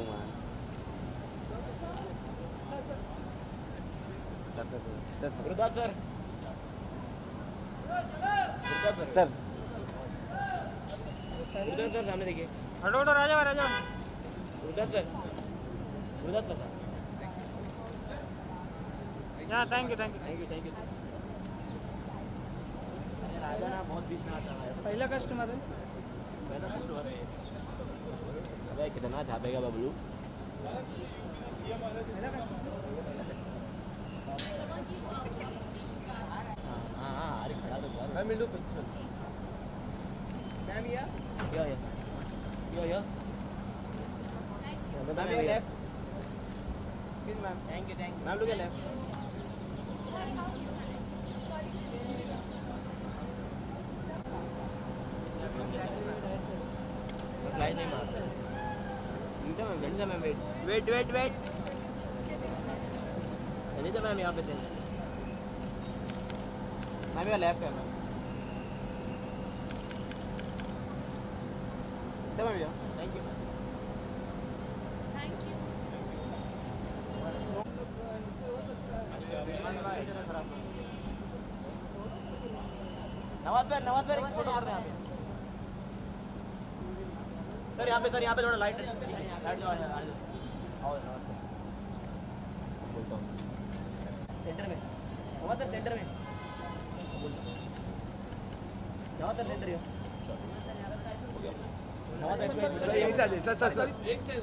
Kumar sir sir sir sir sir sir उधर sir सामने देखिए। हटो उधर आ जाओ आ उधर सर उधर सर यहाँ thank you thank you thank you thank you राजा ना बहुत बीच में आता है पहला कस्टमर है। कितना छापेगा बबलू हाँ हाँ तो पिक्चर मैम यो ma'am thank thank wait wait wait wait Neeta ma'am यहाँ पे थे मैम ये लेफ़्ट है, मैम। मैम ये thank you Nawaz sir Nawaz sir एक फ़ोटो कर रहे हैं यहाँ पे। सर यहाँ पे सर यहाँ पे थोड़ा लाइट लाइट जो सेंटर में। सर सेंटर में। यहाँ सर सेंटर सर यहीं से आ जाइए सर सर सर। एक से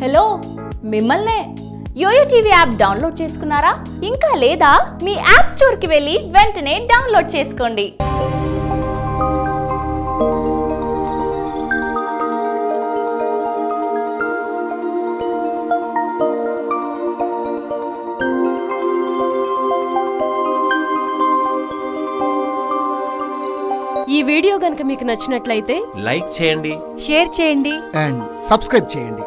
हेलो मिमल ने? యోయో టీవీ యాప్ డౌన్లోడ్ చేసుకున్నారా? ఇంకా లేదా మీ యాప్ స్టోర్కి వెళ్ళి వెంటనే డౌన్లోడ్ చేసుకోండి. ఈ వీడియో గనుక మీకు నచ్చినట్లయితే లైక్ చేయండి. షేర్ చేయండి. అండ్ సబ్స్క్రైబ్ చేయండి.